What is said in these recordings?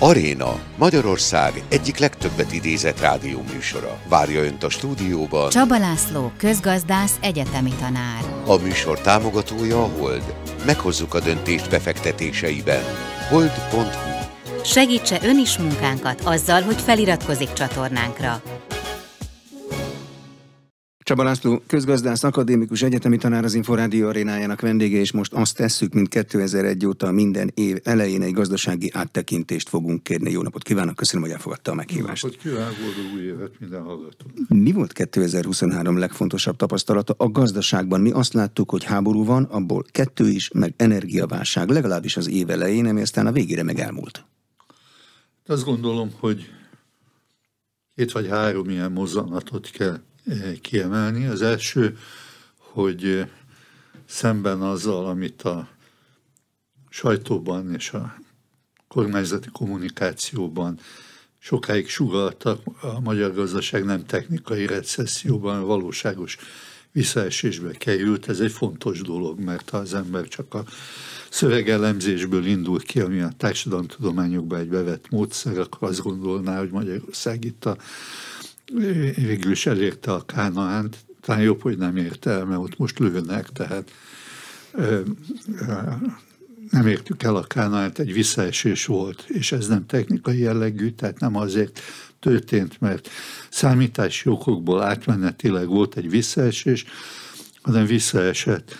Aréna, Magyarország egyik legtöbbet idézett rádióműsora. Várja Önt a stúdióban Csaba László, közgazdász, egyetemi tanár. a műsor támogatója a Hold. Meghozzuk a döntést befektetéseiben. Hold.hu Segítse ön is munkánkat azzal, hogy feliratkozik csatornánkra. Csaba László, közgazdász, akadémikus, egyetemi tanár az Inforádió arénájának vendége, és most azt tesszük, mint 2001 óta minden év elején egy gazdasági áttekintést fogunk kérni. Jó napot kívánok, köszönöm, hogy elfogadta a meghívást. Napot kívánok, boldog új évet minden hallgató. Mi volt 2023 legfontosabb tapasztalata a gazdaságban? Mi azt láttuk, hogy háború van, abból kettő is, meg energiaválság, legalábbis az év elején, ami aztán a végére meg elmúlt. Azt gondolom, hogy két vagy három ilyen mozzanatot kell kiemelni. Az első, hogy szemben azzal, amit a sajtóban és a kormányzati kommunikációban sokáig sugaltak, a magyar gazdaság nem technikai recesszióban, valóságos visszaesésbe került. Ez egy fontos dolog, mert az ember csak a szövegelemzésből indul ki, ami a társadalomtudományokban egy bevett módszer, akkor azt gondolná, hogy Magyarország itt a, végül is elérte a Kánaánt, talán jobb, hogy nem érte el, mert ott most lőnek, tehát nem értük el a Kánaánt, egy visszaesés volt, és ez nem technikai jellegű, tehát nem azért történt, mert számítási okokból átmenetileg volt egy visszaesés, hanem visszaesett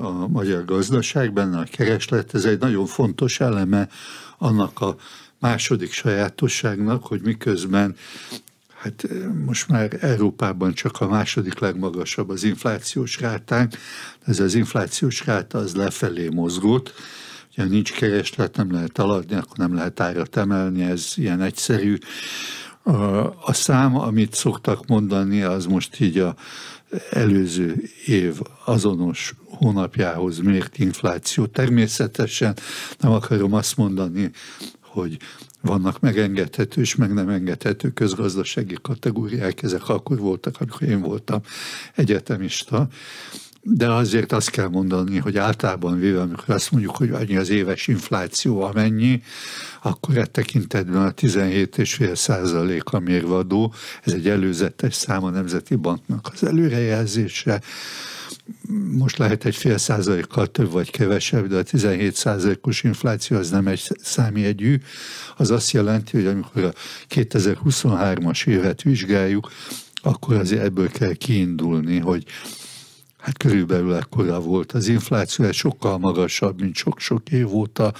a magyar gazdaság, benne a kereslet, ez egy nagyon fontos eleme annak a második sajátosságnak, hogy miközben hát most már Európában csak a második legmagasabb az inflációs rátánk, ez az inflációs ráta az lefelé mozgott, ugye nincs kereslet, nem lehet aladni, akkor nem lehet árat emelni, ez ilyen egyszerű. A szám, amit szoktak mondani, az most így a előző év azonos hónapjához mért infláció. Természetesen nem akarom azt mondani, hogy vannak megengedhető és meg nem engedhető közgazdasági kategóriák, ezek akkor voltak, amikor én voltam egyetemista, de azért azt kell mondani, hogy általában véve, amikor azt mondjuk, hogy annyi az éves infláció amennyi, akkor e tekintetben a 17,5 százalék a mérvadó, ez egy előzetes szám a Nemzeti Banknak az előrejelzése, most lehet egy fél százalékkal több vagy kevesebb, de a 17 százalékos infláció az nem egy számjegyű. Az azt jelenti, hogy amikor a 2023-as évet vizsgáljuk, akkor azért ebből kell kiindulni, hogy hát körülbelül ekkora volt az infláció, ez sokkal magasabb, mint sok-sok év óta,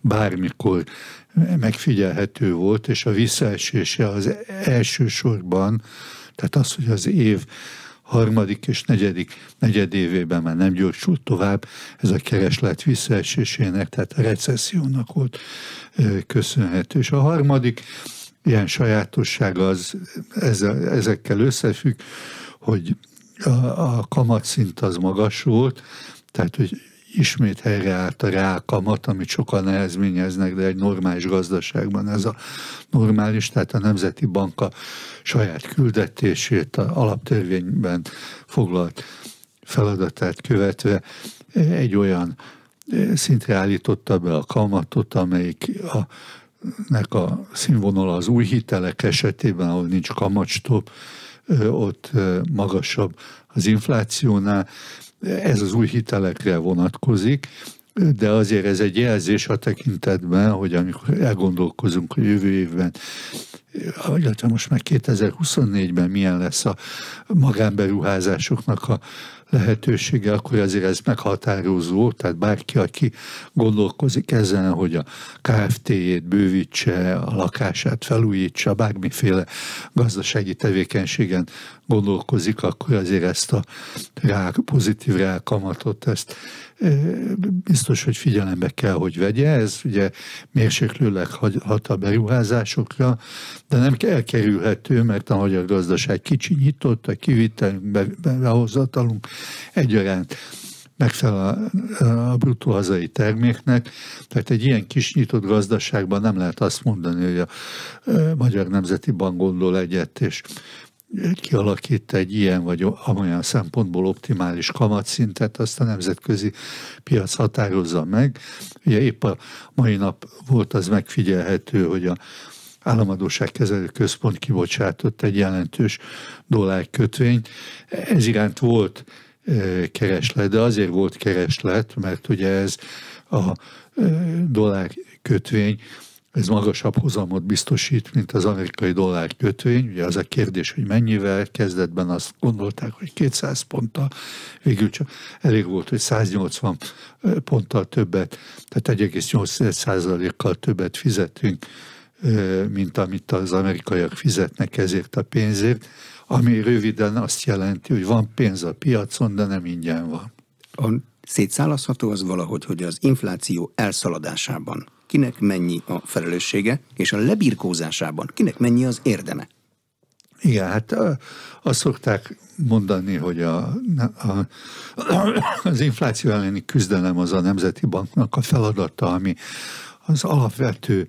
bármikor megfigyelhető volt, és a visszaesése az elsősorban, tehát az, hogy az év harmadik és negyedik negyedévében már nem gyorsult tovább, ez a kereslet visszaesésének, tehát a recessziónak volt köszönhető. És a harmadik ilyen sajátosság az ezekkel összefügg, hogy a, a kamatszint az magas volt, tehát hogy ismét helyreállt a rákamat, amit sokan nehezményeznek, de egy normális gazdaságban ez a normális, tehát a Nemzeti Bank a saját küldetését a alaptörvényben foglalt feladatát követve egy olyan szintre állította be a kamatot, amelyik a nek a színvonala az új hitelek esetében, ahol nincs kamatstop, ott magasabb az inflációnál, ez az új hitelekre vonatkozik, de azért ez egy jelzés a tekintetben, hogy amikor elgondolkozunk a jövő évben, illetve most már 2024-ben milyen lesz a magánberuházásoknak a lehetősége, akkor azért ez meghatározó, tehát bárki, aki gondolkozik ezen, hogy a KFT-jét bővítse, a lakását felújítsa, bármiféle gazdasági tevékenységen gondolkozik, akkor azért ezt a rá, pozitív rákamatot, ezt biztos, hogy figyelembe kell, hogy vegye. Ez ugye mérséklőleg hat a beruházásokra, de nem elkerülhető, mert a magyar gazdaság kicsi nyitott, a kivitelünk, behozatalunk egyaránt megfelel a, a bruttó hazai terméknek. Tehát egy ilyen kis nyitott gazdaságban nem lehet azt mondani, hogy a Magyar Nemzeti Bank gondol egyet, és kialakít egy ilyen vagy amolyan szempontból optimális kamatszintet, azt a nemzetközi piac határozza meg. Ugye épp a mai nap volt az megfigyelhető, hogy a államadóságkezelő központ kibocsátott egy jelentős dollárkötvényt. Ez iránt volt e, kereslet, de azért volt kereslet, mert ugye ez a e, dollárkötvény ez magasabb hozamot biztosít, mint az amerikai dollár kötvény. Ugye az a kérdés, hogy mennyivel, kezdetben azt gondolták, hogy 200 ponttal, végül csak elég volt, hogy 180 ponttal többet, tehát 1,8%-kal többet fizetünk, mint amit az amerikaiak fizetnek ezért a pénzért, ami röviden azt jelenti, hogy van pénz a piacon, de nem ingyen van. A szétszállazható az valahogy, hogy az infláció elszaladásában kinek mennyi a felelőssége, és a lebirkózásában kinek mennyi az érdeme. Igen, hát azt szokták mondani, hogy a, a, az infláció elleni küzdelem az a Nemzeti Banknak a feladata, ami az alapvető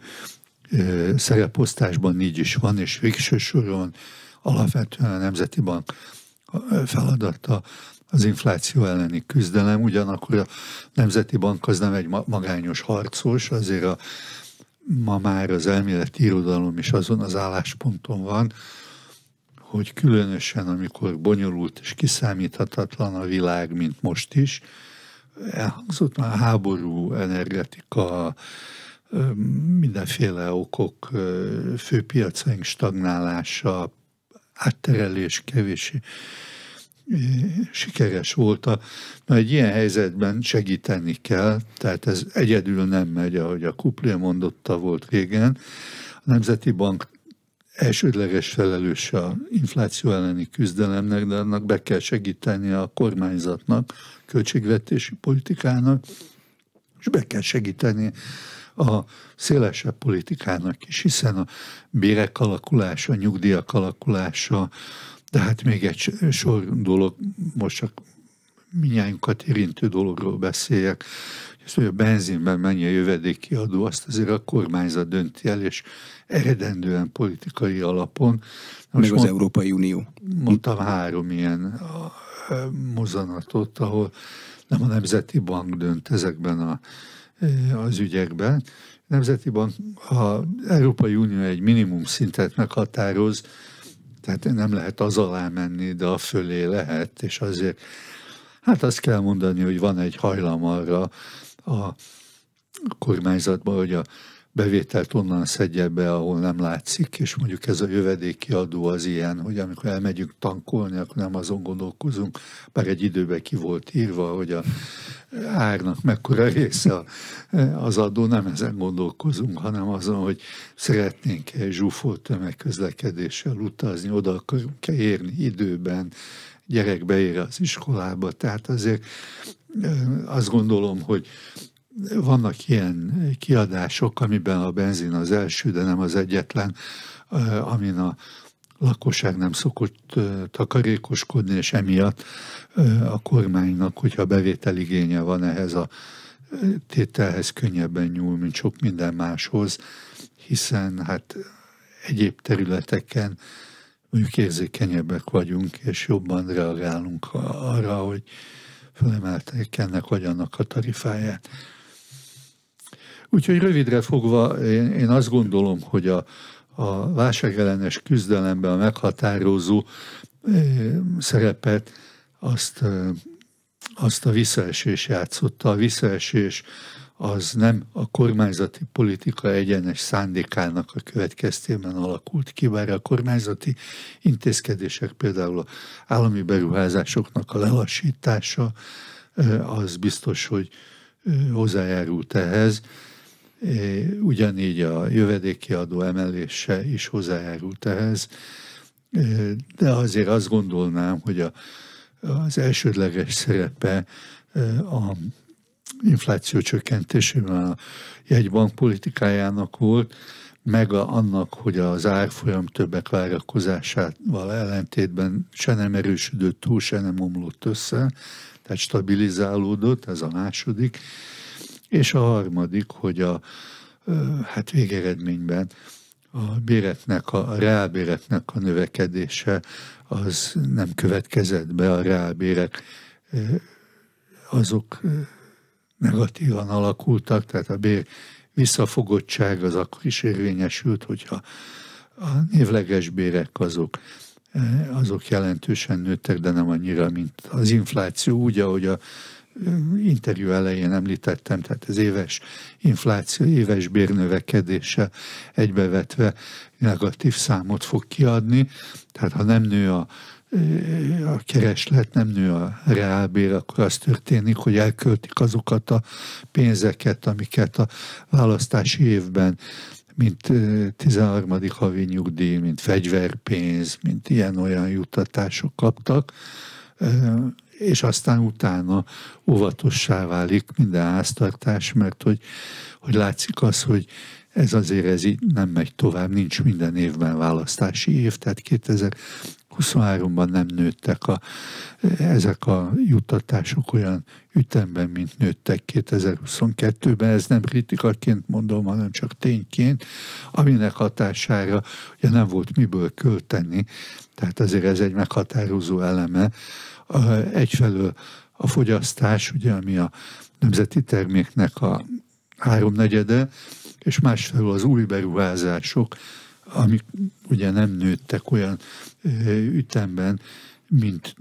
szereposztásban így is van, és végső soron alapvetően a Nemzeti Bank feladata az infláció elleni küzdelem, ugyanakkor a Nemzeti Bank az nem egy magányos harcos, azért a, ma már az elméleti irodalom is azon az állásponton van, hogy különösen amikor bonyolult és kiszámíthatatlan a világ, mint most is, elhangzott már háború, energetika, mindenféle okok, főpiacaink stagnálása, átterelés, kevés sikeres volt. A, na, egy ilyen helyzetben segíteni kell, tehát ez egyedül nem megy, ahogy a Kuplé mondotta volt régen. A Nemzeti Bank elsődleges felelős a infláció elleni küzdelemnek, de annak be kell segíteni a kormányzatnak, költségvetési politikának, és be kell segíteni a szélesebb politikának is, hiszen a bérek alakulása, a nyugdíjak alakulása, de hát még egy sor dolog, most csak minnyájunkat érintő dologról beszéljek, és hogy a benzinben mennyi a jövedéki adó, azt azért a kormányzat dönti el, és eredendően politikai alapon. Most Még az mond, Európai Unió. Mondtam három ilyen mozanatot, ahol nem a Nemzeti Bank dönt ezekben a, az ügyekben. A Nemzeti Bank, az Európai Unió egy minimum szintet meghatároz, tehát nem lehet az alá menni, de a fölé lehet, és azért hát azt kell mondani, hogy van egy hajlam arra a kormányzatban, hogy a bevételt onnan szedje be, ahol nem látszik, és mondjuk ez a jövedéki adó az ilyen, hogy amikor elmegyünk tankolni, akkor nem azon gondolkozunk, bár egy időben ki volt írva, hogy a árnak mekkora része az adó, nem ezen gondolkozunk, hanem azon, hogy szeretnénk egy zsúfolt tömegközlekedéssel utazni, oda akarunk érni időben, gyerek beér az iskolába, tehát azért azt gondolom, hogy vannak ilyen kiadások, amiben a benzin az első, de nem az egyetlen, amin a lakosság nem szokott takarékoskodni, és emiatt a kormánynak, hogyha bevételigénye van ehhez a tételhez könnyebben nyúl, mint sok minden máshoz, hiszen hát egyéb területeken mondjuk érzékenyebbek vagyunk, és jobban reagálunk arra, hogy felemeltek ennek vagy annak a tarifáját. Úgyhogy rövidre fogva én, én azt gondolom, hogy a, a válságellenes küzdelemben a meghatározó szerepet azt, azt a visszaesés játszotta. A visszaesés az nem a kormányzati politika egyenes szándékának a következtében alakult ki, bár a kormányzati intézkedések, például a állami beruházásoknak a lelassítása, az biztos, hogy hozzájárult ehhez, ugyanígy a jövedéki adó emelése is hozzájárult ehhez, de azért azt gondolnám, hogy a, az elsődleges szerepe a infláció csökkentésében a jegybank politikájának volt, meg a, annak, hogy az árfolyam többek várakozásával ellentétben se nem erősödött túl, se nem omlott össze, tehát stabilizálódott, ez a második. És a harmadik, hogy a hát végeredményben a béreknek, a reálbéreknek a növekedése az nem következett be, a reálbérek azok negatívan alakultak, tehát a bér visszafogottság az akkor is érvényesült, hogyha a névleges bérek azok, azok jelentősen nőttek, de nem annyira, mint az infláció, úgy, ahogy a interjú elején említettem, tehát az éves infláció, éves bérnövekedése egybevetve negatív számot fog kiadni, tehát ha nem nő a, a kereslet, nem nő a reálbér, akkor az történik, hogy elköltik azokat a pénzeket, amiket a választási évben mint 13. havi nyugdíj, mint fegyverpénz, mint ilyen-olyan juttatások kaptak, és aztán utána óvatossá válik minden háztartás, mert hogy, hogy látszik az, hogy ez azért ez így nem megy tovább, nincs minden évben választási év, tehát 2023-ban nem nőttek a, ezek a juttatások olyan ütemben, mint nőttek 2022-ben. Ez nem kritikaként mondom, hanem csak tényként, aminek hatására ugye nem volt miből költeni, tehát azért ez egy meghatározó eleme egyfelől a fogyasztás, ugye, ami a nemzeti terméknek a háromnegyede, és másfelől az új beruházások, amik ugye nem nőttek olyan ütemben, mint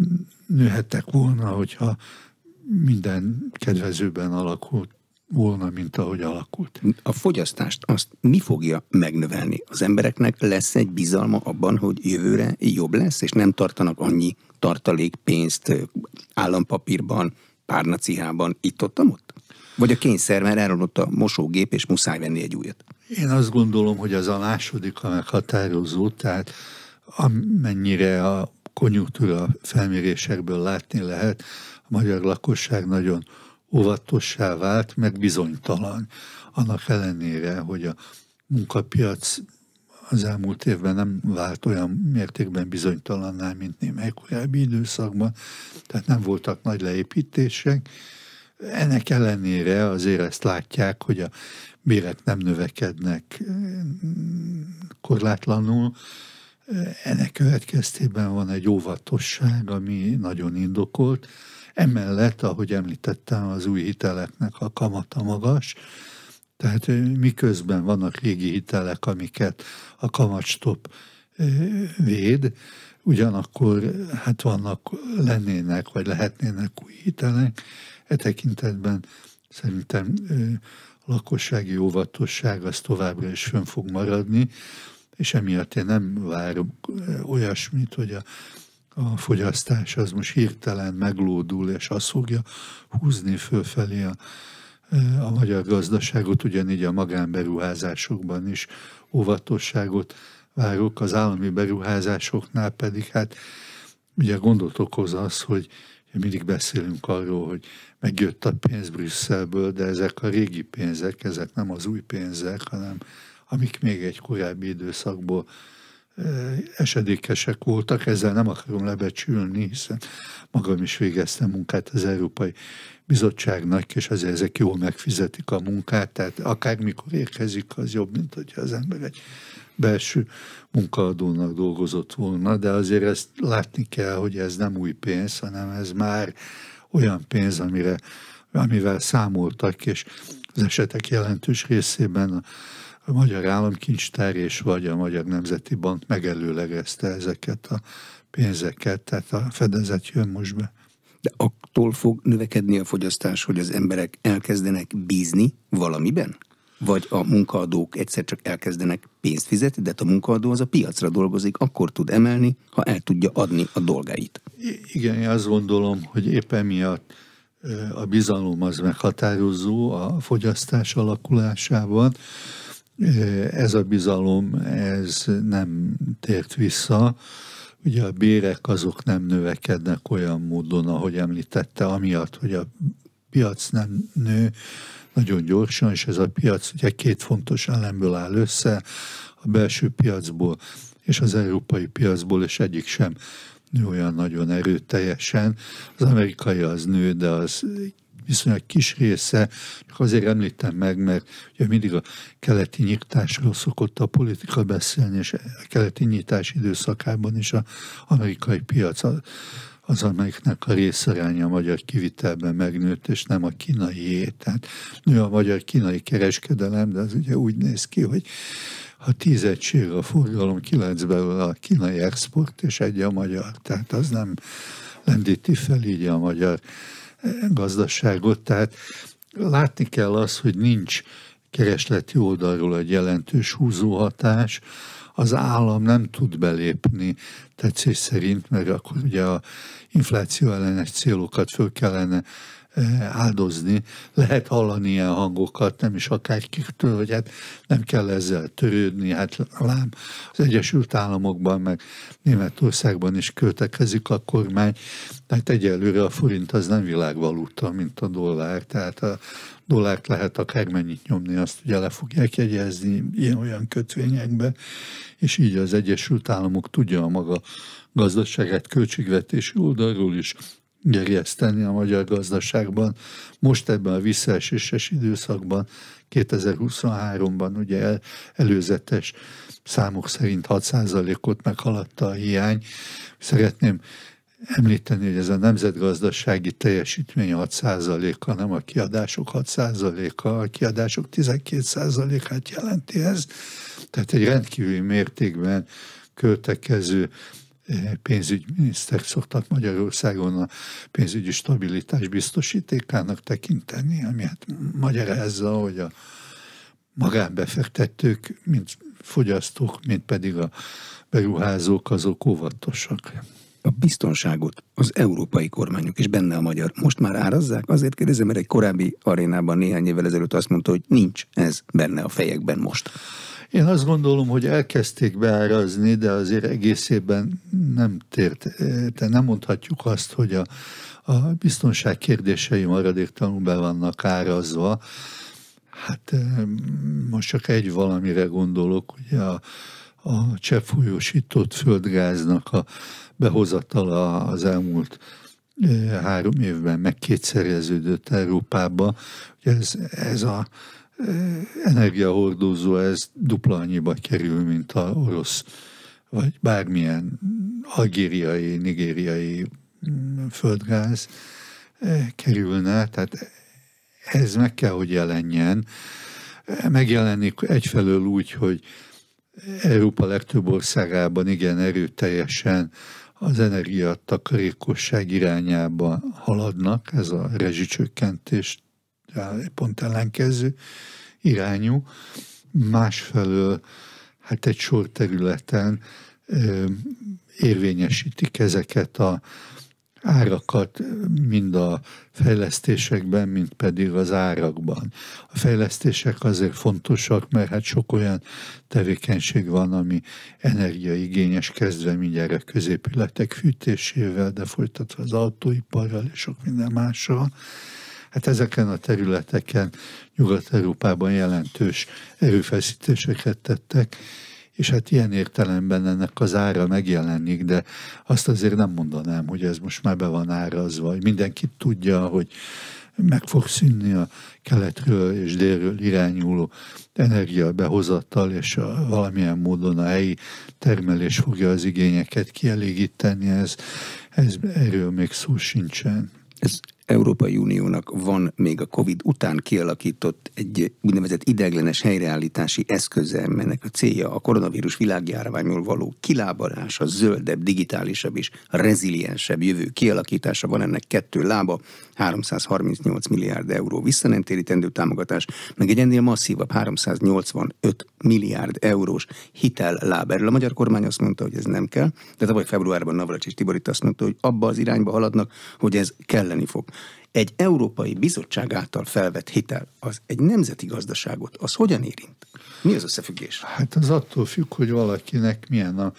nőhettek volna, hogyha minden kedvezőben alakult volna, mint ahogy alakult. A fogyasztást azt mi fogja megnövelni? Az embereknek lesz egy bizalma abban, hogy jövőre jobb lesz, és nem tartanak annyi tartalék pénzt állampapírban, párnacihában, itt-ott, ott? Vagy a kényszer, mert elromlott a mosógép, és muszáj venni egy újat? Én azt gondolom, hogy az a második a meghatározó, tehát amennyire a konjunktúra felmérésekből látni lehet, a magyar lakosság nagyon óvatossá vált, meg bizonytalan. Annak ellenére, hogy a munkapiac az elmúlt évben nem vált olyan mértékben bizonytalanná, mint némely korábbi időszakban, tehát nem voltak nagy leépítések. Ennek ellenére azért ezt látják, hogy a bérek nem növekednek korlátlanul, ennek következtében van egy óvatosság, ami nagyon indokolt. Emellett, ahogy említettem, az új hiteleknek a kamata magas, tehát miközben vannak régi hitelek, amiket a kamatstop véd, ugyanakkor hát vannak, lennének, vagy lehetnének új hitelek. E tekintetben szerintem lakossági óvatosság az továbbra is fönn fog maradni, és emiatt én nem várok olyasmit, hogy a, a fogyasztás az most hirtelen meglódul, és azt fogja húzni fölfelé a, a magyar gazdaságot, ugyanígy a magánberuházásokban is óvatosságot várok, az állami beruházásoknál pedig hát ugye gondot okoz az, hogy mindig beszélünk arról, hogy megjött a pénz Brüsszelből, de ezek a régi pénzek, ezek nem az új pénzek, hanem amik még egy korábbi időszakból esedékesek voltak, ezzel nem akarom lebecsülni, hiszen magam is végeztem munkát az Európai Bizottságnak, és azért ezek jól megfizetik a munkát, tehát akármikor érkezik, az jobb, mint hogyha az ember egy belső munkaadónak dolgozott volna, de azért ezt látni kell, hogy ez nem új pénz, hanem ez már olyan pénz, amire, amivel számoltak, és az esetek jelentős részében a a Magyar Államkincstár és vagy a Magyar Nemzeti Bank megelőlegezte ezeket a pénzeket, tehát a fedezet jön most be. De attól fog növekedni a fogyasztás, hogy az emberek elkezdenek bízni valamiben? Vagy a munkaadók egyszer csak elkezdenek pénzt fizetni, de a munkaadó az a piacra dolgozik, akkor tud emelni, ha el tudja adni a dolgait. Igen, én azt gondolom, hogy éppen miatt a bizalom az meghatározó a fogyasztás alakulásában, ez a bizalom, ez nem tért vissza. Ugye a bérek azok nem növekednek olyan módon, ahogy említette, amiatt, hogy a piac nem nő nagyon gyorsan, és ez a piac ugye két fontos elemből áll össze, a belső piacból és az európai piacból, és egyik sem nő olyan nagyon erőteljesen. Az amerikai az nő, de az viszonylag kis része, csak azért említem meg, mert ugye mindig a keleti nyitásról szokott a politika beszélni, és a keleti nyitás időszakában is az amerikai piac az, amelyiknek a részaránya a magyar kivitelben megnőtt, és nem a kínai Tehát nő a magyar-kínai kereskedelem, de az ugye úgy néz ki, hogy ha tíz egység a forgalom, kilenc belőle a kínai export, és egy a magyar. Tehát az nem lendíti fel így a magyar gazdaságot. Tehát látni kell az, hogy nincs keresleti oldalról egy jelentős húzóhatás, az állam nem tud belépni tetszés szerint, mert akkor ugye a infláció ellenes célokat föl kellene áldozni. Lehet hallani ilyen hangokat, nem is akárkiktől, hogy hát nem kell ezzel törődni, hát lám az Egyesült Államokban, meg Németországban is költekezik a kormány, tehát egyelőre a forint az nem világvaluta, mint a dollár, tehát a dollárt lehet akármennyit nyomni, azt ugye le fogják jegyezni ilyen-olyan kötvényekbe, és így az Egyesült Államok tudja a maga gazdaságát költségvetési oldalról is gerjeszteni a magyar gazdaságban. Most ebben a visszaeséses időszakban, 2023-ban ugye el, előzetes számok szerint 6%-ot meghaladta a hiány. Szeretném említeni, hogy ez a nemzetgazdasági teljesítmény 6%-a, nem a kiadások 6%-a, a kiadások 12%-át jelenti ez. Tehát egy rendkívüli mértékben költekező pénzügyminiszterek szoktak Magyarországon a pénzügyi stabilitás biztosítékának tekinteni, ami hát magyarázza, hogy a magánbefektetők, mint fogyasztók, mint pedig a beruházók, azok óvatosak. A biztonságot az európai kormányok és benne a magyar most már árazzák? Azért kérdezem, mert egy korábbi arénában néhány évvel ezelőtt azt mondta, hogy nincs ez benne a fejekben most. Én azt gondolom, hogy elkezdték beárazni, de azért egészében nem tért, de nem mondhatjuk azt, hogy a, a biztonság kérdései maradéktalanul be vannak árazva. Hát most csak egy valamire gondolok, ugye a, a cseppfolyósított földgáznak a behozatala az elmúlt három évben megkétszereződött Európába. Ugye ez, ez a energiahordozó, ez dupla annyiba kerül, mint a orosz, vagy bármilyen algériai, nigériai mm, földgáz kerülne, tehát ez meg kell, hogy jelenjen. Megjelenik egyfelől úgy, hogy Európa legtöbb országában igen erőteljesen az energiatakarékosság irányába haladnak, ez a rezsicsökkentés pont ellenkező irányú. Másfelől hát egy sor területen érvényesítik ezeket a árakat mind a fejlesztésekben, mind pedig az árakban. A fejlesztések azért fontosak, mert hát sok olyan tevékenység van, ami energiaigényes, kezdve mindjárt a középületek fűtésével, de folytatva az autóiparral és sok minden mással. Hát ezeken a területeken Nyugat-Európában jelentős erőfeszítéseket tettek, és hát ilyen értelemben ennek az ára megjelenik, de azt azért nem mondanám, hogy ez most már be van árazva, hogy mindenki tudja, hogy meg fog szűnni a keletről és délről irányuló energiabehozattal, és a, valamilyen módon a helyi termelés fogja az igényeket kielégíteni, ez, ez erről még szó sincsen. Ez Európai Uniónak van még a Covid után kialakított egy úgynevezett ideglenes helyreállítási eszköze, ennek a célja a koronavírus világjárványról való kilábalás, zöldebb, digitálisabb és reziliensebb jövő kialakítása van ennek kettő lába, 338 milliárd euró visszanemtérítendő támogatás, meg egy ennél masszívabb 385 milliárd eurós hitel láb. Erről a magyar kormány azt mondta, hogy ez nem kell, de tavaly februárban Navracsis Tiborit azt mondta, hogy abba az irányba haladnak, hogy ez kelleni fog. Egy Európai Bizottság által felvett hitel, az egy nemzeti gazdaságot, az hogyan érint? Mi az összefüggés? Hát az attól függ, hogy valakinek milyen a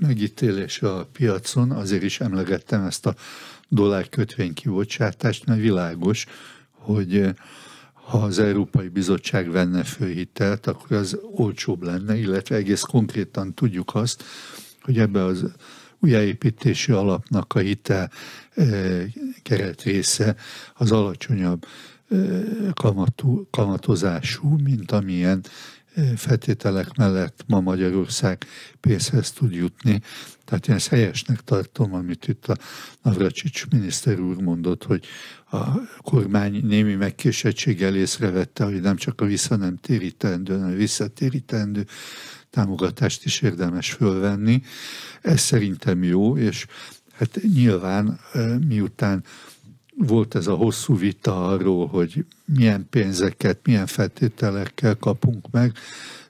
megítélése a piacon, azért is emlegettem ezt a dollár kötvény kibocsátást, mert világos, hogy eh, ha az Európai Bizottság venne föl hitelt, akkor az olcsóbb lenne, illetve egész konkrétan tudjuk azt, hogy ebbe az újjáépítési alapnak a hitel keret része az alacsonyabb kamatozású, mint amilyen feltételek mellett ma Magyarország pénzhez tud jutni. Tehát én ezt helyesnek tartom, amit itt a Navracsics miniszter úr mondott, hogy a kormány némi megkésettséggel észrevette, hogy nem csak a vissza nem térítendő, hanem a visszatérítendő támogatást is érdemes fölvenni. Ez szerintem jó, és hát nyilván miután volt ez a hosszú vita arról, hogy milyen pénzeket, milyen feltételekkel kapunk meg,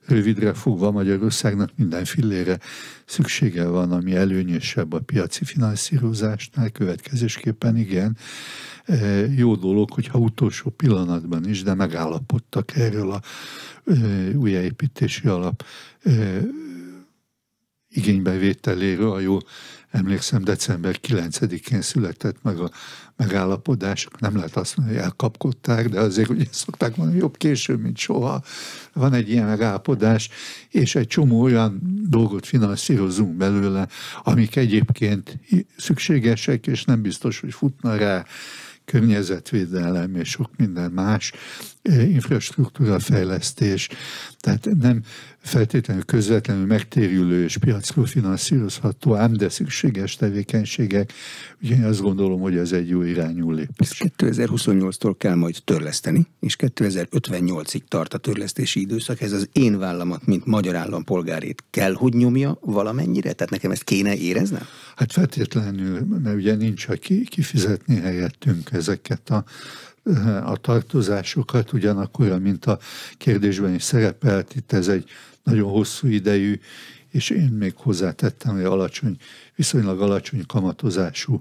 rövidre fogva Magyarországnak minden fillére szüksége van, ami előnyösebb a piaci finanszírozásnál, következésképpen igen, jó dolog, hogyha utolsó pillanatban is, de megállapodtak erről a újjáépítési alap igénybevételéről, a jó emlékszem, december 9-én született meg a megállapodás, nem lehet azt mondani, hogy elkapkodták, de azért ugye szokták mondani, jobb később, mint soha. Van egy ilyen megállapodás, és egy csomó olyan dolgot finanszírozunk belőle, amik egyébként szükségesek, és nem biztos, hogy futna rá környezetvédelem és sok minden más, infrastruktúra fejlesztés, tehát nem feltétlenül közvetlenül megtérülő és piacról finanszírozható, ám de szükséges tevékenységek. Ugye én azt gondolom, hogy ez egy jó irányú lépés. 2028-tól kell majd törleszteni, és 2058-ig tart a törlesztési időszak. Ez az én vállamat, mint magyar állampolgárét kell, hogy nyomja valamennyire? Tehát nekem ezt kéne éreznem? Hát feltétlenül, mert ugye nincs, aki kifizetni helyettünk ezeket a a tartozásokat, ugyanakkor, mint a kérdésben is szerepelt, itt ez egy nagyon hosszú idejű, és én még hozzátettem, hogy alacsony, viszonylag alacsony kamatozású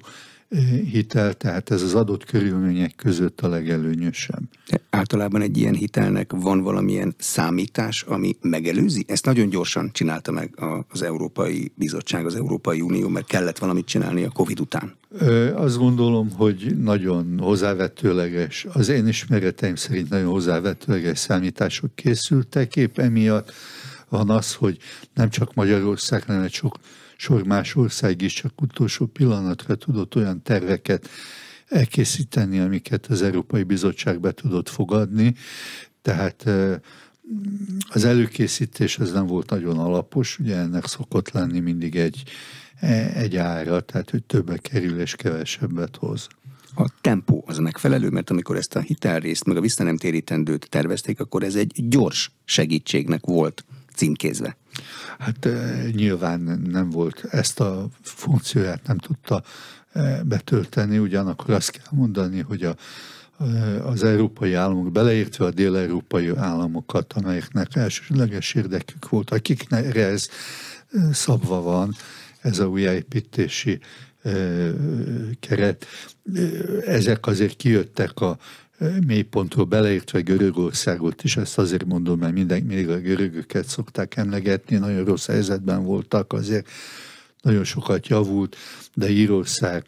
hitel, tehát ez az adott körülmények között a legelőnyösebb. Általában egy ilyen hitelnek van valamilyen számítás, ami megelőzi? Ezt nagyon gyorsan csinálta meg az Európai Bizottság, az Európai Unió, mert kellett valamit csinálni a Covid után. Azt gondolom, hogy nagyon hozzávetőleges, az én ismereteim szerint nagyon hozzávetőleges számítások készültek, épp emiatt van az, hogy nem csak Magyarország, hanem egy sok sor más ország is csak utolsó pillanatra tudott olyan terveket elkészíteni, amiket az Európai Bizottság be tudott fogadni. Tehát az előkészítés az nem volt nagyon alapos, ugye ennek szokott lenni mindig egy, e, egy ára, tehát hogy többe kerül és kevesebbet hoz. A tempó az megfelelő, mert amikor ezt a hitelrészt, meg a visszanemtérítendőt tervezték, akkor ez egy gyors segítségnek volt címkézve. Hát nyilván nem volt ezt a funkcióját, nem tudta betölteni, ugyanakkor azt kell mondani, hogy a, az európai államok, beleértve a dél-európai államokat, amelyeknek elsőleges érdekük volt, akiknek ez szabva van, ez a újjáépítési keret, ezek azért kijöttek a mélypontról beleértve Görögországot is, ezt azért mondom, mert minden, mindig a görögöket szokták emlegetni, nagyon rossz helyzetben voltak, azért nagyon sokat javult, de Írország,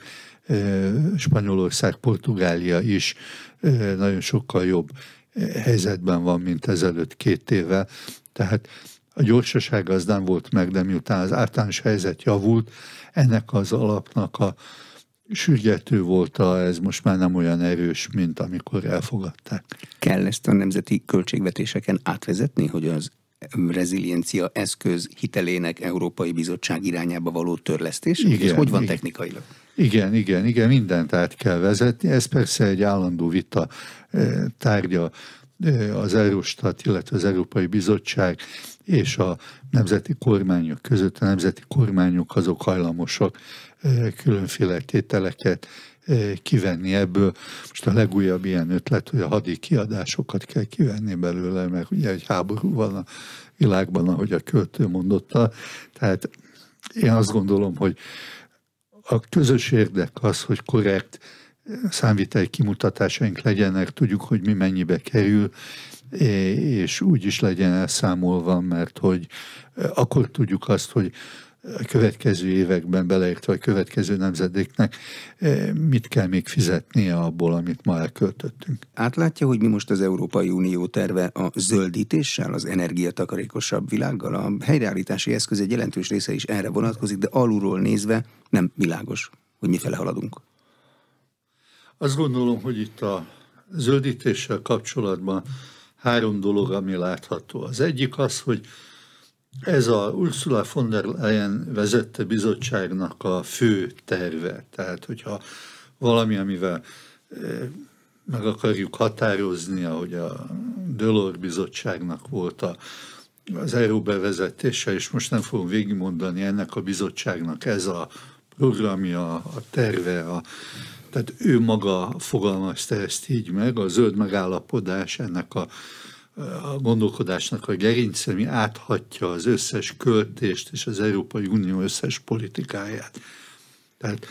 Spanyolország, Portugália is nagyon sokkal jobb helyzetben van, mint ezelőtt két évvel. Tehát a gyorsaság az nem volt meg, de miután az általános helyzet javult, ennek az alapnak a sürgető volt, ez most már nem olyan erős, mint amikor elfogadták. Kell ezt a nemzeti költségvetéseken átvezetni, hogy az reziliencia eszköz hitelének Európai Bizottság irányába való törlesztés? Igen, ez hogy van igen. technikailag? Igen, igen, igen, mindent át kell vezetni. Ez persze egy állandó vita eh, tárgya eh, az Eurostat, illetve az Európai Bizottság és a nemzeti kormányok között. A nemzeti kormányok azok hajlamosak különféle tételeket kivenni ebből. Most a legújabb ilyen ötlet, hogy a hadi kiadásokat kell kivenni belőle, mert ugye egy háború van a világban, ahogy a költő mondotta. Tehát én azt gondolom, hogy a közös érdek az, hogy korrekt számviteli kimutatásaink legyenek, tudjuk, hogy mi mennyibe kerül, és úgy is legyen elszámolva, mert hogy akkor tudjuk azt, hogy a következő években, beleértve a következő nemzedéknek, eh, mit kell még fizetnie abból, amit ma elköltöttünk. Átlátja, hogy mi most az Európai Unió terve a zöldítéssel, az energiatakarékosabb világgal? A helyreállítási eszköz egy jelentős része is erre vonatkozik, de alulról nézve nem világos, hogy mifele haladunk. Azt gondolom, hogy itt a zöldítéssel kapcsolatban három dolog, ami látható. Az egyik az, hogy ez a Ursula von der Leyen vezette bizottságnak a fő terve. Tehát, hogyha valami, amivel eh, meg akarjuk határozni, ahogy a Delors bizottságnak volt a, az euró bevezetése, és most nem fogom végigmondani ennek a bizottságnak ez a programja, a terve, a, tehát ő maga fogalmazta ezt így meg, a zöld megállapodás ennek a a gondolkodásnak a gerince, ami áthatja az összes költést és az Európai Unió összes politikáját. Tehát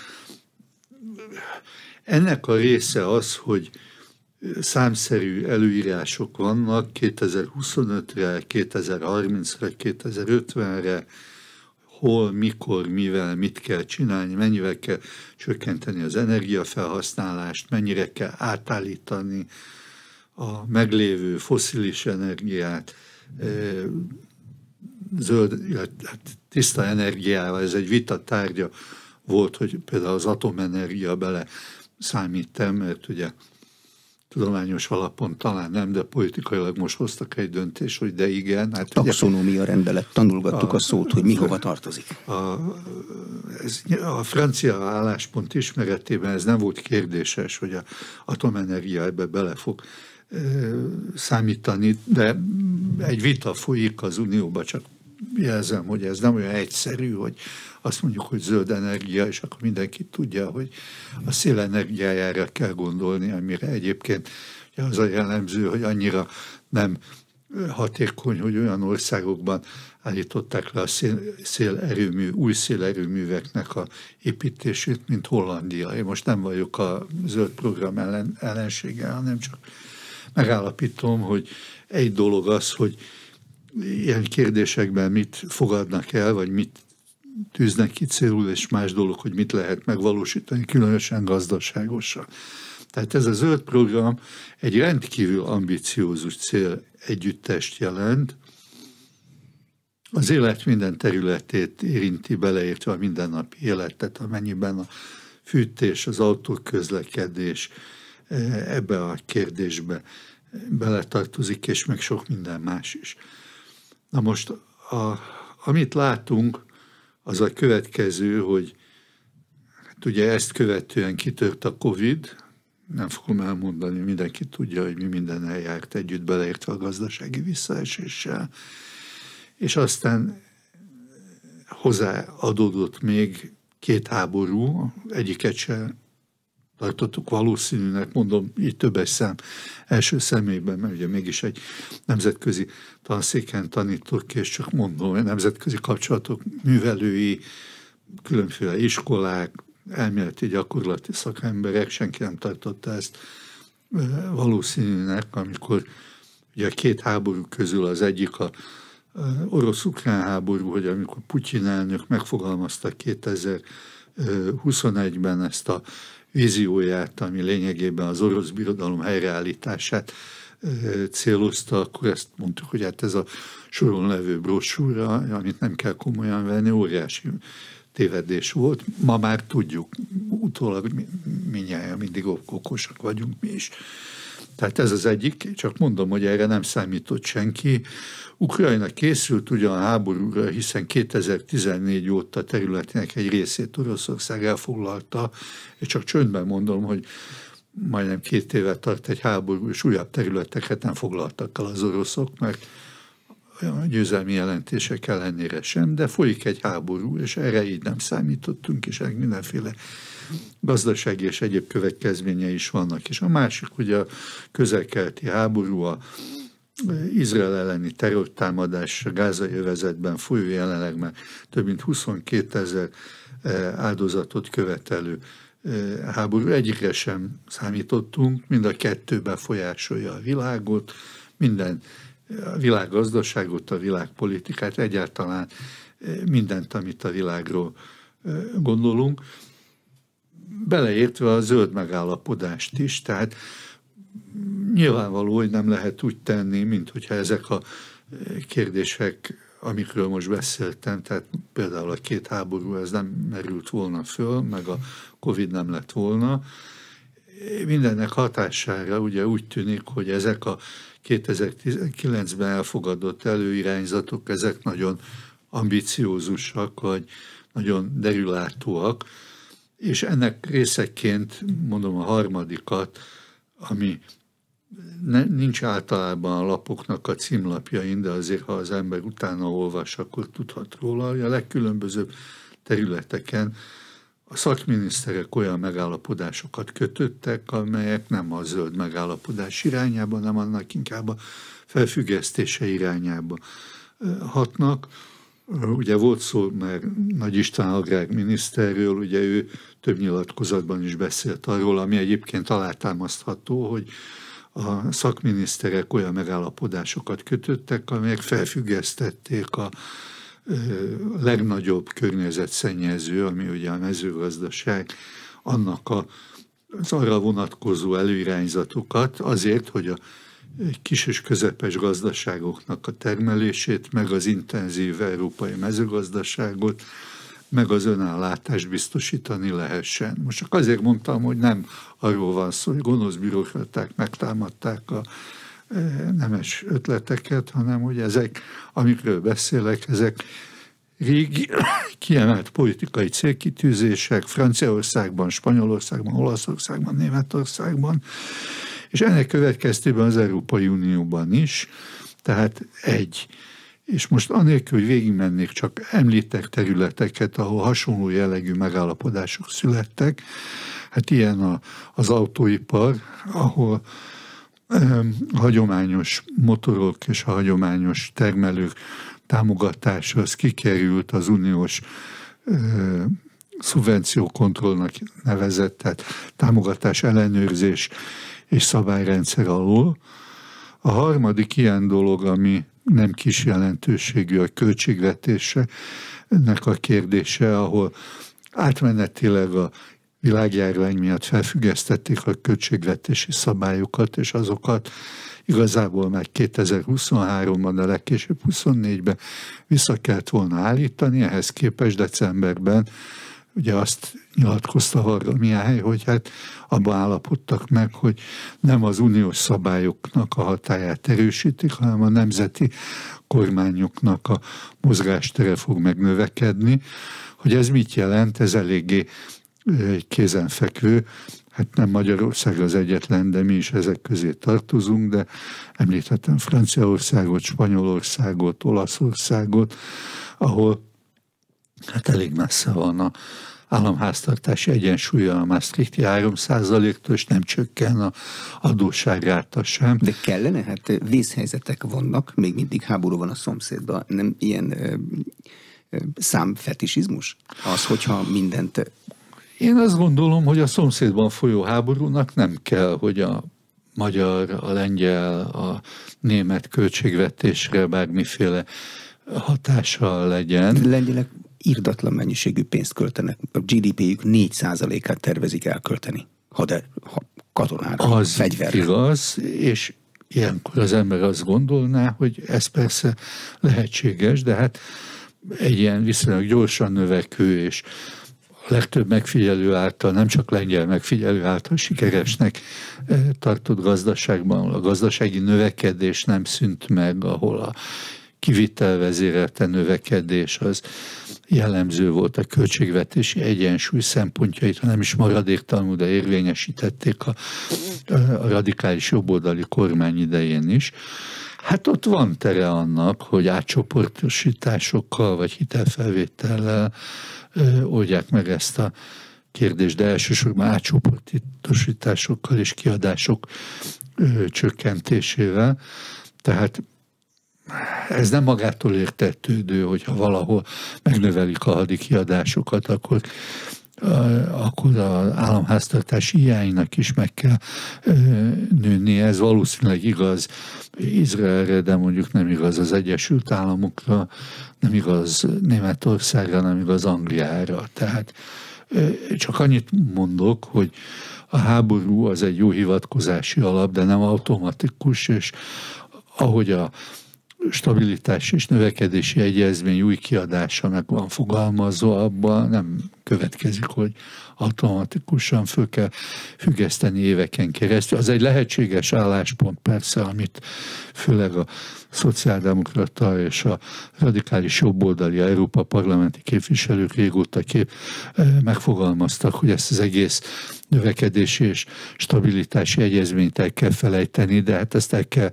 ennek a része az, hogy számszerű előírások vannak 2025-re, 2030-ra, 2050-re, hol, mikor, mivel, mit kell csinálni, mennyivel kell csökkenteni az energiafelhasználást, mennyire kell átállítani a meglévő foszilis energiát zöld, hát tiszta energiával, ez egy vita tárgya volt, hogy például az atomenergia bele számít mert ugye tudományos alapon talán nem, de politikailag most hoztak egy döntést, hogy de igen. Hát Taxonómia rendelet, tanulgattuk a, a szót, hogy mi hova tartozik. A, ez, a francia álláspont ismeretében ez nem volt kérdéses, hogy a atomenergia ebbe bele fog számítani, de egy vita folyik az Unióban, csak jelzem, hogy ez nem olyan egyszerű, hogy azt mondjuk, hogy zöld energia, és akkor mindenki tudja, hogy a szélenergiájára kell gondolni, amire egyébként az a jellemző, hogy annyira nem hatékony, hogy olyan országokban állították le a szél, szélerőmű, új szélerőműveknek a építését, mint Hollandia. Én most nem vagyok a zöld program ellen, ellensége, hanem csak megállapítom, hogy egy dolog az, hogy ilyen kérdésekben mit fogadnak el, vagy mit tűznek ki célul, és más dolog, hogy mit lehet megvalósítani, különösen gazdaságosan. Tehát ez a zöld program egy rendkívül ambiciózus cél együttest jelent, az élet minden területét érinti, beleértve a mindennapi életet, amennyiben a fűtés, az autóközlekedés, ebbe a kérdésbe beletartozik, és meg sok minden más is. Na most, a, amit látunk, az a következő, hogy hát ugye ezt követően kitört a Covid, nem fogom elmondani, mindenki tudja, hogy mi minden eljárt együtt beleértve a gazdasági visszaeséssel, és aztán hozzáadódott még két háború, egyiket sem tartottuk valószínűnek, mondom így többes szám első személyben, mert ugye mégis egy nemzetközi tanszéken tanítok, és csak mondom, hogy nemzetközi kapcsolatok művelői, különféle iskolák, elméleti gyakorlati szakemberek, senki nem tartotta ezt valószínűnek, amikor ugye a két háború közül az egyik a orosz-ukrán háború, hogy amikor Putyin elnök megfogalmazta 2021-ben ezt a vízióját, ami lényegében az orosz birodalom helyreállítását célozta, akkor ezt mondtuk, hogy hát ez a soron levő brosúra, amit nem kell komolyan venni, óriási tévedés volt. Ma már tudjuk, utólag minnyáján mindig okosak vagyunk mi is. Tehát ez az egyik, csak mondom, hogy erre nem számított senki. Ukrajna készült ugyan a háborúra, hiszen 2014 óta területének egy részét Oroszország elfoglalta, és csak csöndben mondom, hogy majdnem két éve tart egy háború, és újabb területeket nem foglaltak el az oroszok, mert olyan győzelmi jelentések ellenére sem, de folyik egy háború, és erre így nem számítottunk, és mindenféle gazdasági és egyéb következménye is vannak. És a másik, ugye a közelkelti háború, a Izrael elleni terrortámadás a gázai övezetben folyó jelenleg már több mint 22 ezer eh, áldozatot követelő eh, háború. Egyikre sem számítottunk, mind a kettő befolyásolja a világot, minden a világgazdaságot, a világpolitikát, egyáltalán mindent, amit a világról gondolunk, beleértve a zöld megállapodást is, tehát nyilvánvaló, hogy nem lehet úgy tenni, mint hogyha ezek a kérdések, amikről most beszéltem, tehát például a két háború, ez nem merült volna föl, meg a Covid nem lett volna. Mindennek hatására ugye úgy tűnik, hogy ezek a 2019-ben elfogadott előirányzatok, ezek nagyon ambiciózusak, vagy nagyon derülátóak, és ennek részeként mondom a harmadikat, ami ne, nincs általában a lapoknak a címlapjain, de azért, ha az ember utána olvas, akkor tudhat róla, hogy a legkülönbözőbb területeken a szakminiszterek olyan megállapodásokat kötöttek, amelyek nem a zöld megállapodás irányába, nem annak inkább a felfüggesztése irányába hatnak. Ugye volt szó mert Nagy István agrárminiszterről, ugye ő több nyilatkozatban is beszélt arról, ami egyébként alátámasztható, hogy a szakminiszterek olyan megállapodásokat kötöttek, amelyek felfüggesztették a legnagyobb környezetszennyező, ami ugye a mezőgazdaság, annak a, az arra vonatkozó előirányzatokat azért, hogy a kis és közepes gazdaságoknak a termelését, meg az intenzív európai mezőgazdaságot, meg az önállátást biztosítani lehessen. Most csak azért mondtam, hogy nem arról van szó, hogy gonosz bürokraták megtámadták a e, nemes ötleteket, hanem hogy ezek, amikről beszélek, ezek régi kiemelt politikai célkitűzések Franciaországban, Spanyolországban, Olaszországban, Németországban, és ennek következtében az Európai Unióban is, tehát egy. És most anélkül, hogy végigmennék, csak említek területeket, ahol hasonló jellegű megállapodások születtek. Hát ilyen a, az autóipar, ahol a hagyományos motorok és a hagyományos termelők támogatása az kikerült az uniós ö, szubvenciókontrollnak nevezett, tehát támogatás ellenőrzés és szabályrendszer alól. A harmadik ilyen dolog, ami nem kis jelentőségű a költségvetése, ennek a kérdése, ahol átmenetileg a világjárvány miatt felfüggesztették a költségvetési szabályokat, és azokat igazából már 2023-ban, de legkésőbb 24-ben vissza kellett volna állítani, ehhez képest decemberben ugye azt nyilatkozta Varga Mihály, hogy hát abba állapodtak meg, hogy nem az uniós szabályoknak a hatáját erősítik, hanem a nemzeti kormányoknak a mozgástere fog megnövekedni. Hogy ez mit jelent, ez eléggé kézenfekvő. Hát nem Magyarország az egyetlen, de mi is ezek közé tartozunk, de említettem Franciaországot, Spanyolországot, Olaszországot, ahol hát elég messze van a államháztartási egyensúlya a Maastrichti 3%-tól, és nem csökken a adósságráta sem. De kellene? Hát vészhelyzetek vannak, még mindig háború van a szomszédban, nem ilyen ö, ö, számfetisizmus? Az, hogyha mindent... Én azt gondolom, hogy a szomszédban folyó háborúnak nem kell, hogy a magyar, a lengyel, a német költségvetésre bármiféle hatással legyen. Lengyelek irdatlan mennyiségű pénzt költenek. A GDP-jük 4%-át tervezik elkölteni. Ha de ha katonára, az fegyverre. igaz, és ilyenkor az ember azt gondolná, hogy ez persze lehetséges, de hát egy ilyen viszonylag gyorsan növekvő és a legtöbb megfigyelő által, nem csak lengyel megfigyelő által sikeresnek eh, tartott gazdaságban, a gazdasági növekedés nem szűnt meg, ahol a kivitelvezérelte növekedés az jellemző volt a költségvetési egyensúly szempontjait, ha nem is maradéktalanul, de érvényesítették a, a radikális jobboldali kormány idején is. Hát ott van tere annak, hogy átcsoportosításokkal vagy hitelfelvétellel ö, oldják meg ezt a kérdést, de elsősorban átcsoportosításokkal és kiadások ö, csökkentésével. Tehát ez nem magától értetődő, hogyha valahol megnövelik a hadi kiadásokat, akkor akkor az államháztartás hiánynak is meg kell nőni. Ez valószínűleg igaz Izraelre, de mondjuk nem igaz az Egyesült Államokra, nem igaz Németországra, nem igaz Angliára. Tehát csak annyit mondok, hogy a háború az egy jó hivatkozási alap, de nem automatikus, és ahogy a stabilitás és növekedési egyezmény új kiadása meg van fogalmazva, abban nem következik, hogy automatikusan föl kell függeszteni éveken keresztül. Az egy lehetséges álláspont persze, amit főleg a szociáldemokrata és a radikális jobboldali Európa parlamenti képviselők régóta kép, megfogalmaztak, hogy ezt az egész növekedési és stabilitási egyezményt el kell felejteni, de hát ezt el kell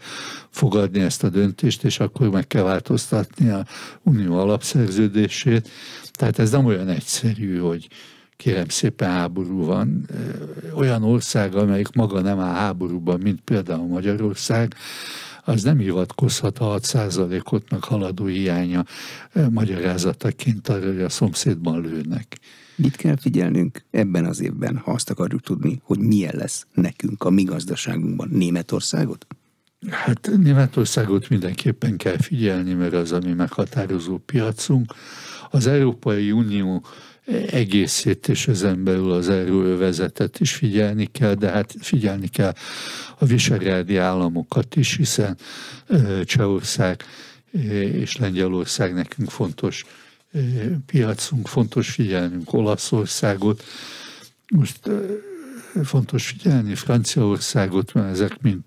fogadni ezt a döntést, és akkor meg kell változtatni a unió alapszerződését. Tehát ez nem olyan egyszerű, hogy kérem szépen háború van. Olyan ország, amelyik maga nem áll háborúban, mint például Magyarország, az nem hivatkozhat a 6%-ot meg haladó hiánya magyarázataként arra, hogy a szomszédban lőnek. Mit kell figyelnünk ebben az évben, ha azt akarjuk tudni, hogy milyen lesz nekünk, a mi gazdaságunkban Németországot? Hát Németországot mindenképpen kell figyelni, mert az, ami meghatározó piacunk. Az Európai Unió egészét és ezen belül az erőövezetet is figyelni kell, de hát figyelni kell a visegrádi államokat is, hiszen Csehország és Lengyelország nekünk fontos piacunk, fontos figyelnünk Olaszországot, most fontos figyelni Franciaországot, mert ezek mind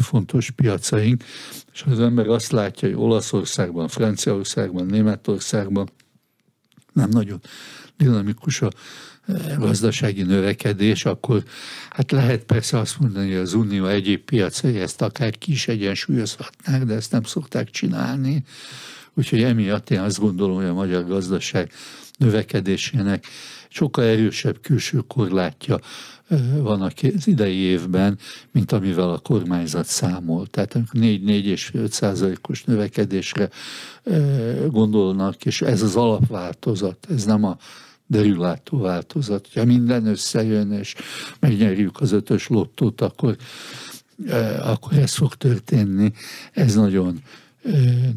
fontos piacaink, és az ember azt látja, hogy Olaszországban, Franciaországban, Németországban nem nagyon dinamikus a gazdasági növekedés, akkor hát lehet persze azt mondani, hogy az Unió egyéb piacai ezt akár kis egyensúlyozhatnák, de ezt nem szokták csinálni. Úgyhogy emiatt én azt gondolom, hogy a magyar gazdaság növekedésének sokkal erősebb külső korlátja van az idei évben, mint amivel a kormányzat számol. Tehát 4-4,5 százalékos növekedésre gondolnak, és ez az alapváltozat, ez nem a derülátó változat. Ha minden összejön, és megnyerjük az ötös lottót, akkor, akkor ez fog történni. Ez nagyon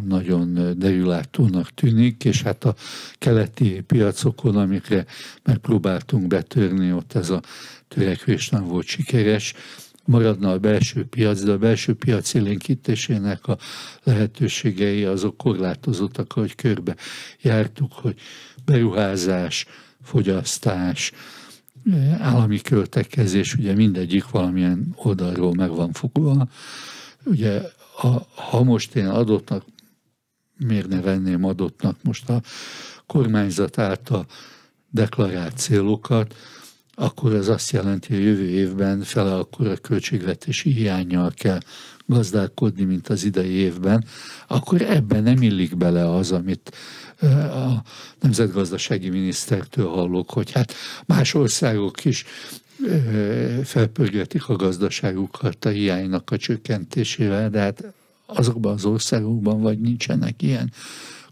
nagyon derülátónak tűnik, és hát a keleti piacokon, amikre megpróbáltunk betörni, ott ez a törekvés nem volt sikeres, maradna a belső piac, de a belső piac élénkítésének a lehetőségei azok korlátozottak, hogy körbe jártuk, hogy beruházás, fogyasztás, állami költekezés, ugye mindegyik valamilyen oldalról meg van fogva. Ugye a, ha most én adottnak, miért ne venném adottnak most a kormányzat által deklarált célokat, akkor ez azt jelenti, hogy jövő évben fele akkor a költségvetési hiányjal kell gazdálkodni, mint az idei évben, akkor ebben nem illik bele az, amit a nemzetgazdasági minisztertől hallok, hogy hát más országok is felpörgetik a gazdaságukat a hiánynak a csökkentésével, de hát azokban az országokban vagy nincsenek ilyen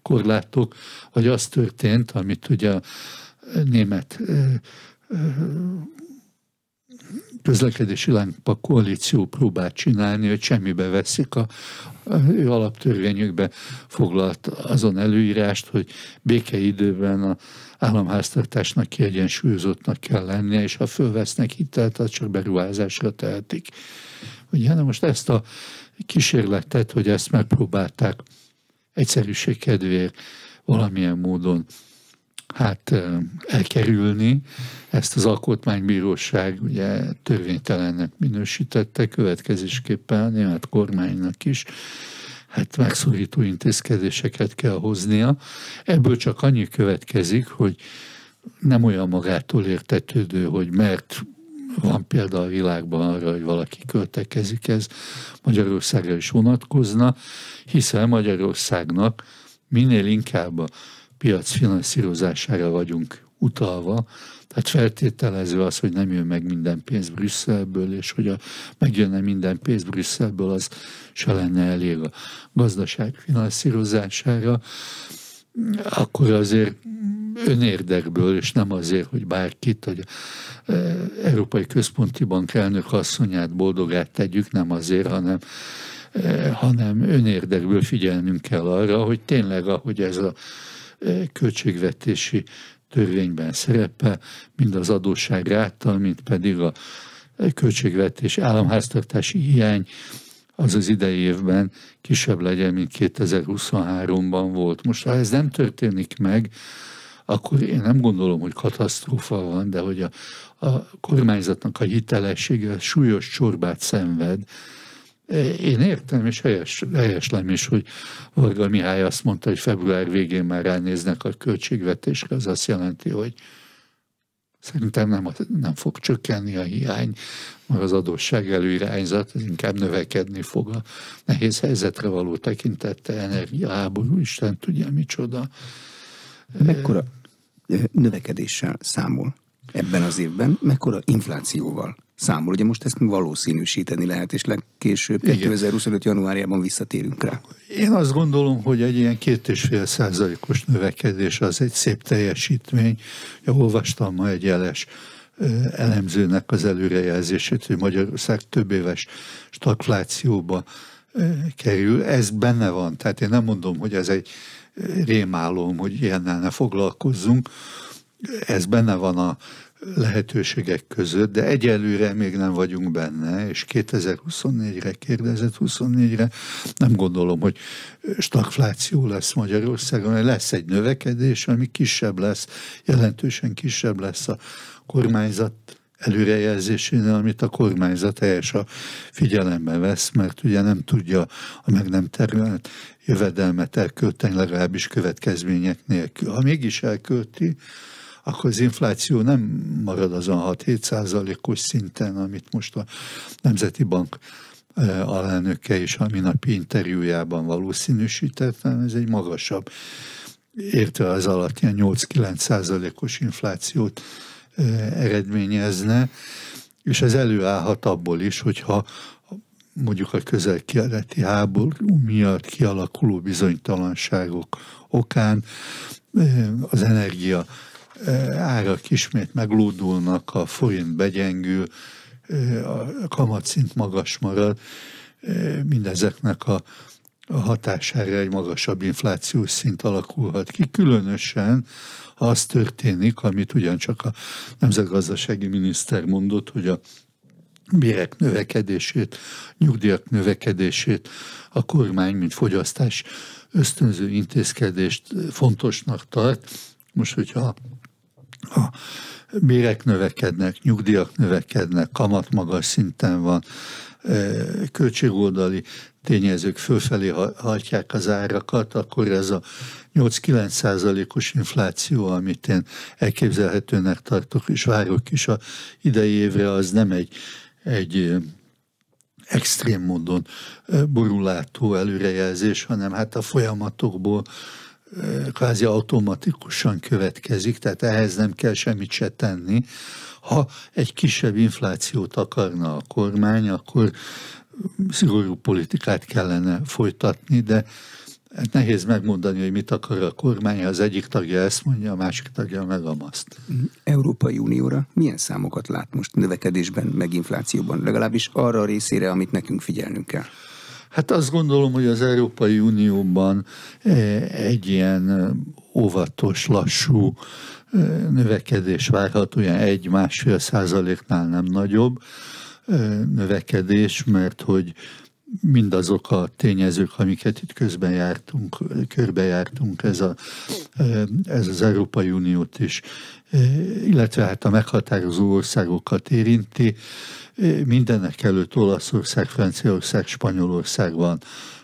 korlátok, vagy az történt, amit ugye a német közlekedési lámpa koalíció próbált csinálni, hogy semmibe veszik a ő alaptörvényükbe foglalt azon előírást, hogy békeidőben a államháztartásnak kiegyensúlyozottnak kell lennie, és ha fölvesznek hitelt, az csak beruházásra tehetik. Ugye, na most ezt a kísérletet, hogy ezt megpróbálták egyszerűség kedvéért valamilyen módon hát elkerülni. Ezt az alkotmánybíróság ugye törvénytelennek minősítette, következésképpen a német kormánynak is hát megszorító intézkedéseket kell hoznia. Ebből csak annyi következik, hogy nem olyan magától értetődő, hogy mert van példa a világban arra, hogy valaki költekezik, ez Magyarországra is vonatkozna, hiszen Magyarországnak minél inkább a piac finanszírozására vagyunk utalva, tehát feltételező az, hogy nem jön meg minden pénz Brüsszelből, és hogy a, megjönne minden pénz Brüsszelből, az se lenne elég a gazdaság finanszírozására, akkor azért önérdekből, és nem azért, hogy bárkit, hogy Európai Központi Bank elnök asszonyát boldogát tegyük, nem azért, hanem hanem önérdekből figyelnünk kell arra, hogy tényleg, ahogy ez a költségvetési törvényben szerepel, mind az adósság rátal, mint pedig a költségvetés államháztartási hiány az az idei évben kisebb legyen, mint 2023-ban volt. Most ha ez nem történik meg, akkor én nem gondolom, hogy katasztrófa van, de hogy a, a kormányzatnak a hitelessége súlyos csorbát szenved, én értem, és helyes, helyeslem is, hogy Varga Mihály azt mondta, hogy február végén már ránéznek a költségvetésre, az azt jelenti, hogy szerintem nem, nem fog csökkenni a hiány, mert az adósság előirányzat az inkább növekedni fog a nehéz helyzetre való tekintette, energiaháború, Isten tudja micsoda. Mekkora növekedéssel számol ebben az évben, mekkora inflációval? Számol. Ugye most ezt valószínűsíteni lehet, és legkésőbb Igen. 2025. januárjában visszatérünk rá. Én azt gondolom, hogy egy ilyen két és fél százalékos növekedés az egy szép teljesítmény. Ja, olvastam ma egy jeles elemzőnek az előrejelzését, hogy Magyarország több éves stagflációba kerül. Ez benne van, tehát én nem mondom, hogy ez egy rémálom, hogy ilyennel ne foglalkozzunk. Ez benne van a lehetőségek között, de egyelőre még nem vagyunk benne, és 2024-re kérdezett 24-re nem gondolom, hogy stagfláció lesz Magyarországon, lesz egy növekedés, ami kisebb lesz, jelentősen kisebb lesz a kormányzat előrejelzésénél, amit a kormányzat helyes a figyelembe vesz, mert ugye nem tudja a meg nem termelt jövedelmet elkölteni, legalábbis következmények nélkül. Ha mégis elkölti, akkor az infláció nem marad azon 6-7 százalékos szinten, amit most a Nemzeti Bank e, alelnöke is a minapi interjújában valószínűsített, hanem ez egy magasabb, érte az alatt ilyen 8-9 százalékos inflációt e, eredményezne, és ez előállhat abból is, hogyha mondjuk a közel-keleti háború miatt kialakuló bizonytalanságok okán e, az energia árak ismét meglódulnak, a forint begyengül, a kamatszint magas marad, mindezeknek a, a hatására egy magasabb inflációs szint alakulhat ki, különösen ha az történik, amit ugyancsak a nemzetgazdasági miniszter mondott, hogy a bérek növekedését, nyugdíjak növekedését a kormány, mint fogyasztás ösztönző intézkedést fontosnak tart. Most, hogyha a bérek növekednek, nyugdíjak növekednek, kamat magas szinten van, költségoldali tényezők fölfelé hajtják az árakat, akkor ez a 8-9 százalékos infláció, amit én elképzelhetőnek tartok, és várok is a idei évre, az nem egy, egy extrém módon borulátó előrejelzés, hanem hát a folyamatokból kvázi automatikusan következik, tehát ehhez nem kell semmit se tenni. Ha egy kisebb inflációt akarna a kormány, akkor szigorú politikát kellene folytatni, de hát nehéz megmondani, hogy mit akar a kormány, az egyik tagja ezt mondja, a másik tagja meg a maszt. Európai Unióra milyen számokat lát most növekedésben, meg inflációban, legalábbis arra a részére, amit nekünk figyelnünk kell? Hát azt gondolom, hogy az Európai Unióban eh, egy ilyen eh, óvatos, lassú eh, növekedés várható, olyan egy-másfél százaléknál nem nagyobb növekedés, mert hogy mindazok a tényezők, amiket itt közben jártunk, körbejártunk, ez, a, ez az Európai Uniót is, illetve hát a meghatározó országokat érinti, Mindenek előtt Olaszország, Franciaország, Spanyolország van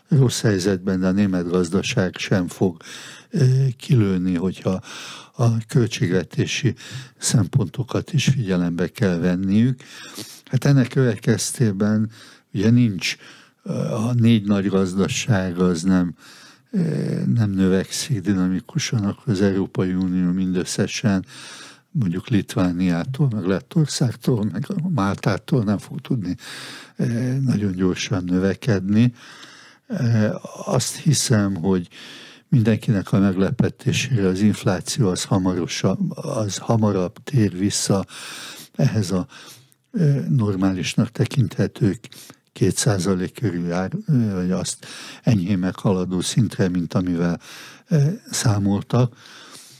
rossz helyzetben, de a német gazdaság sem fog kilőni, hogyha a költségvetési szempontokat is figyelembe kell venniük. Hát ennek következtében ugye nincs a négy nagy gazdaság az nem, nem növekszik dinamikusan, akkor az Európai Unió mindösszesen mondjuk Litvániától, meg Lettországtól, meg Máltától nem fog tudni eh, nagyon gyorsan növekedni. Eh, azt hiszem, hogy mindenkinek a meglepetésére az infláció az, hamarosabb, az hamarabb tér vissza ehhez a normálisnak tekinthető 2% körül jár, vagy azt enyhén meghaladó szintre, mint amivel számoltak.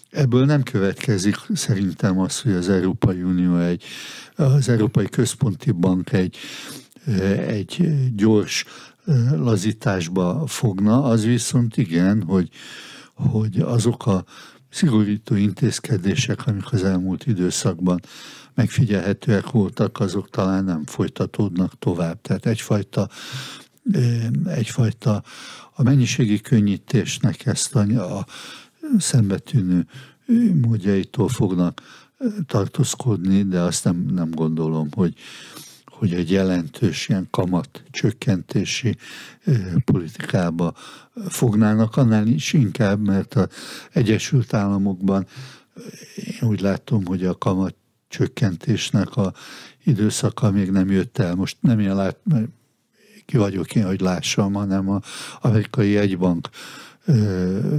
Ebből nem következik szerintem az, hogy az Európai Unió egy, az Európai Központi Bank egy, egy gyors lazításba fogna, az viszont igen, hogy, hogy azok a szigorító intézkedések, amik az elmúlt időszakban megfigyelhetőek voltak, azok talán nem folytatódnak tovább. Tehát egyfajta, egyfajta a mennyiségi könnyítésnek ezt a, a szembetűnő módjaitól fognak tartózkodni, de azt nem, nem gondolom, hogy, hogy egy jelentős ilyen kamat csökkentési politikába fognának, annál is inkább, mert az Egyesült Államokban én úgy látom, hogy a kamat csökkentésnek a időszaka még nem jött el. Most nem ilyen lát, ki vagyok én, hogy lássam, hanem az amerikai egybank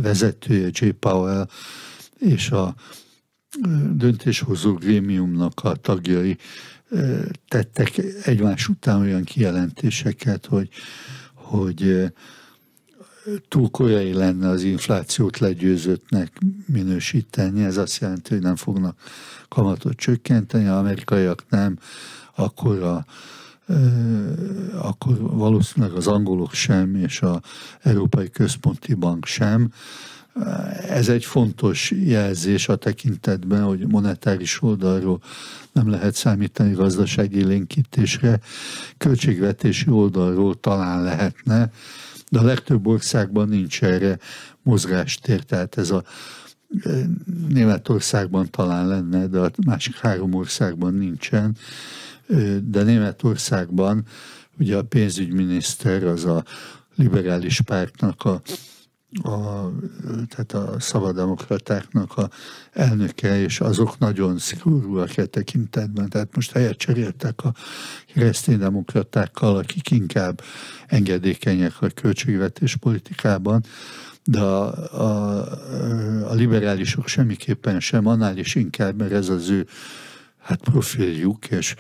vezetője, J. Powell, és a döntéshozó grémiumnak a tagjai tettek egymás után olyan kijelentéseket, hogy, hogy túl korai lenne az inflációt legyőzöttnek minősíteni. Ez azt jelenti, hogy nem fognak kamatot csökkenteni, az amerikaiak nem, akkor a akkor valószínűleg az angolok sem, és az Európai Központi Bank sem. Ez egy fontos jelzés a tekintetben, hogy monetáris oldalról nem lehet számítani gazdasági lénkítésre, költségvetési oldalról talán lehetne, de a legtöbb országban nincs erre mozgástér, tehát ez a Németországban talán lenne, de a másik három országban nincsen. De Németországban ugye a pénzügyminiszter az a liberális pártnak a a, tehát a szabaddemokratáknak a elnöke, és azok nagyon szigorúak e tekintetben. Tehát most helyet cseréltek a kereszténydemokratákkal, akik inkább engedékenyek a költségvetés politikában, de a, a, a liberálisok semmiképpen sem, annál is inkább, mert ez az ő hát profiljuk, és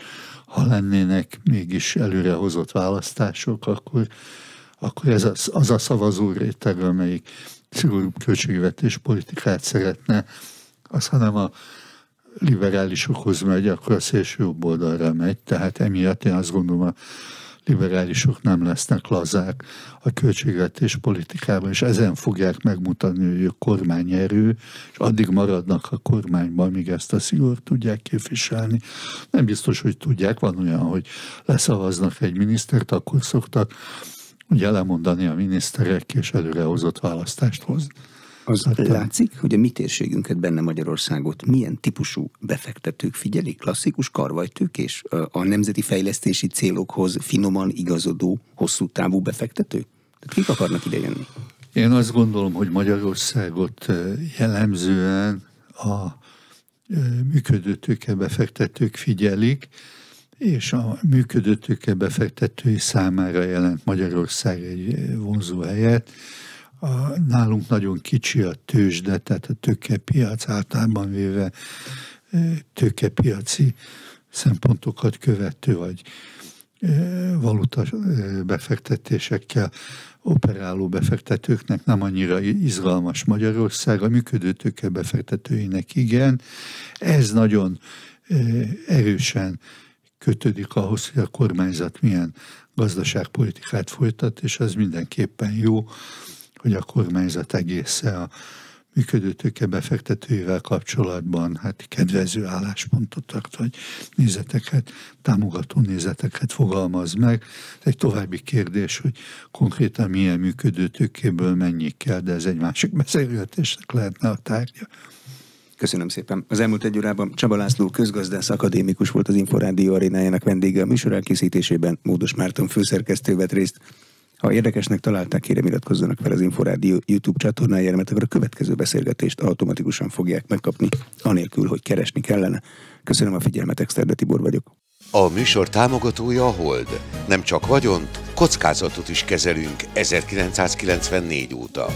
ha lennének mégis előrehozott választások, akkor akkor ez az, az a szavazó réteg, amelyik szigorúbb költségvetés politikát szeretne, az hanem a liberálisokhoz megy, akkor a szélső jobb oldalra megy. Tehát emiatt én azt gondolom, a liberálisok nem lesznek lazák a költségvetés politikában, és ezen fogják megmutatni, hogy ők kormányerő, és addig maradnak a kormányban, míg ezt a szigort tudják képviselni. Nem biztos, hogy tudják, van olyan, hogy leszavaznak egy minisztert, akkor szoktak ugye lemondani a miniszterek és előrehozott választást hozni. Az hát, látszik, hogy a mi térségünket benne Magyarországot milyen típusú befektetők figyelik? Klasszikus karvajtők és a nemzeti fejlesztési célokhoz finoman igazodó, hosszú távú befektetők? Tehát kik akarnak ide jönni? Én azt gondolom, hogy Magyarországot jellemzően a működőtőke befektetők figyelik, és a működőtőke befektetői számára jelent Magyarország egy vonzó helyet. A, nálunk nagyon kicsi a tőzsde, tehát a tőkepiac általában véve tőkepiaci szempontokat követő, vagy valuta befektetésekkel operáló befektetőknek nem annyira izgalmas Magyarország, a működő befektetőinek igen. Ez nagyon erősen kötődik ahhoz, hogy a kormányzat milyen gazdaságpolitikát folytat, és az mindenképpen jó, hogy a kormányzat egésze a működőtőke befektetőivel kapcsolatban hát kedvező álláspontot tart, vagy nézeteket, támogató nézeteket fogalmaz meg. Egy további kérdés, hogy konkrétan milyen működőtőkéből mennyi kell, de ez egy másik beszélgetésnek lehetne a tárgya. Köszönöm szépen. Az elmúlt egy órában Csaba László közgazdász akadémikus volt az Inforádió arénájának vendége a műsor elkészítésében. Módos Márton főszerkesztő vett részt. Ha érdekesnek találták, kérem iratkozzanak fel az Inforádió YouTube csatornájára, mert akkor a következő beszélgetést automatikusan fogják megkapni, anélkül, hogy keresni kellene. Köszönöm a figyelmet, Exterde Tibor vagyok. A műsor támogatója a Hold. Nem csak vagyont, kockázatot is kezelünk 1994 óta.